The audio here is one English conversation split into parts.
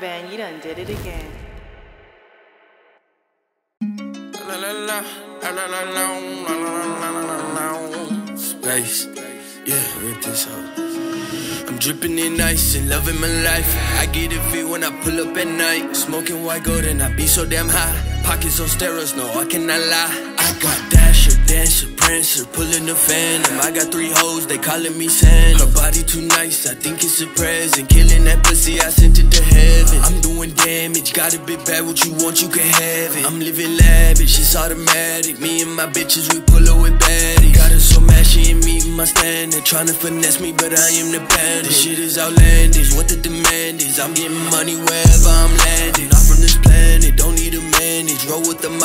Van, you done did it again. Space, yeah, rip this out. I'm dripping in ice and loving my life. I get a feel when I pull up at night. Smoking white gold and I be so damn high. Pockets on steroids, no, I cannot lie. I got Dasher, Dancer, Prancer, pulling the phantom. I got three hoes, they calling me Santa. Her body too nice, I think it's a present. Killing that pussy, I sent it to heaven. I'm doing damage, got a bit bad, what you want, you can have it. I'm living lavish, it's automatic. Me and my bitches, we pull up with baddies. Got her so mad, she ain't meeting my standard. Trying to finesse me, but I am the bandit. This shit is outlandish, what the demand is. I'm getting money wherever I'm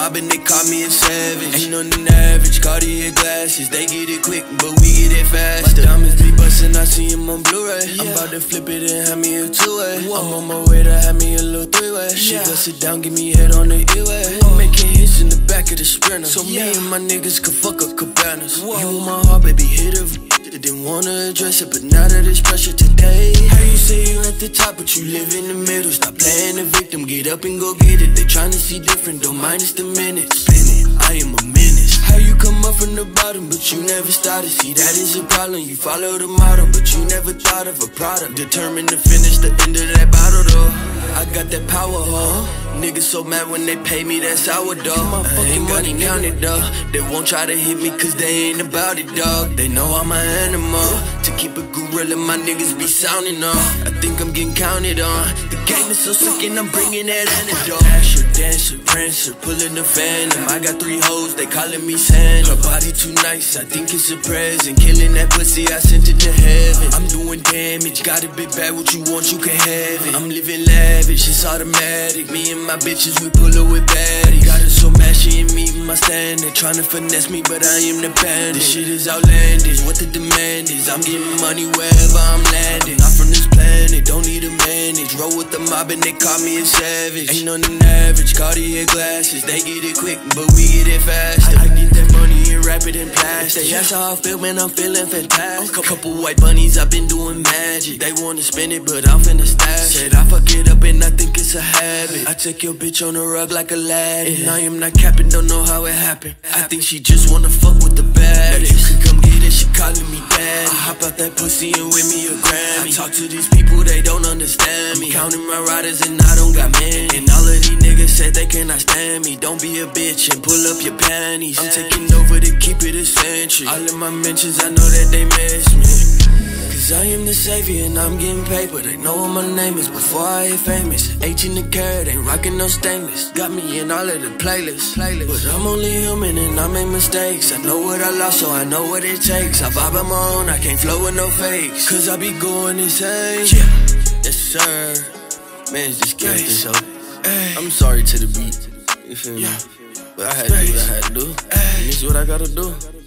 The they call me a savage. Ain't nothing average, Cartier glasses. They get it quick, but we get it fast. My diamonds be bustin', I see him on Blu-ray. I'm about to flip it and have me a two-way. I'm on my way to have me a little three-way. She go sit down, give me head on the E-way. Making hits in the back of the Sprinter. So me and my niggas could fuck up cabanas. You want my heart, baby, hit it. Didn't wanna address it, but now that it's pressure today. The top, but you live in the middle? Stop playing the victim, get up and go get it. They tryna see different, don't mind minus the minutes. I am a menace. How you come up from the bottom, but you never started? See, that is a problem. You follow the model, but you never thought of a product. Determined to finish the end of that bottle, though. I got that power, huh? Niggas so mad when they pay me that sourdough. I ain't got it counted, though. They won't try to hit me cause they ain't about it, dog. They know I'm an animal. To keep a gorilla, my niggas be sounding off. I think I'm getting counted on. The game is so sick and I'm bringing that antidote. Dasher, dancer, prancer, pulling the phantom. I got three hoes, they calling me Santa. Her body too nice, I think it's a present. Killing that pussy, I sent it to heaven. I'm doing damage, got a bit bad, what you want, you can have it. I'm living lavish, it's automatic. Me and my bitches, we pull up with baddies. Got her so mad, she ain't my standard. Tryna finesse me, but I am the bandit. This shit is outlandish, what the demand is. I'm getting money wherever I'm landing. Not from this planet, don't need a manage. Roll with the mob and they call me a savage. Ain't nothing average, Cartier glasses. They get it quick, but we get it faster. I get that and wrap it in plastic. That's how I feel when I'm feeling fantastic. A Couple white bunnies, I've been doing magic. They wanna spend it, but I'm finna stash it. I fuck it up and I think it's a habit. I take your bitch on the rug like a lad. And I am not capping, don't know how it happened. I think she just wanna fuck with the baddest. You can come get it, she calling me daddy. I hop out that pussy and win me a Grammy. I talk to these people, they don't understand me. Counting my riders and I don't got many. Said they cannot stand me. Don't be a bitch and pull up your panties. I'm taking over to keep it a century. All of my mentions, I know that they miss me. Cause I am the savior and I'm getting paper. They know what my name is before I hit famous. H in the karat, ain't rocking no stainless. Got me in all of the playlists. playlists. But I'm only human and I make mistakes. I know what I lost, so I know what it takes. I vibe on my own, I can't flow with no fakes. Cause I be going insane. Yeah. Yes, sir. Man, it's just gangsta, so. I'm sorry to the beat. You feel me? But I had to do what I had to do. And this is what I gotta do.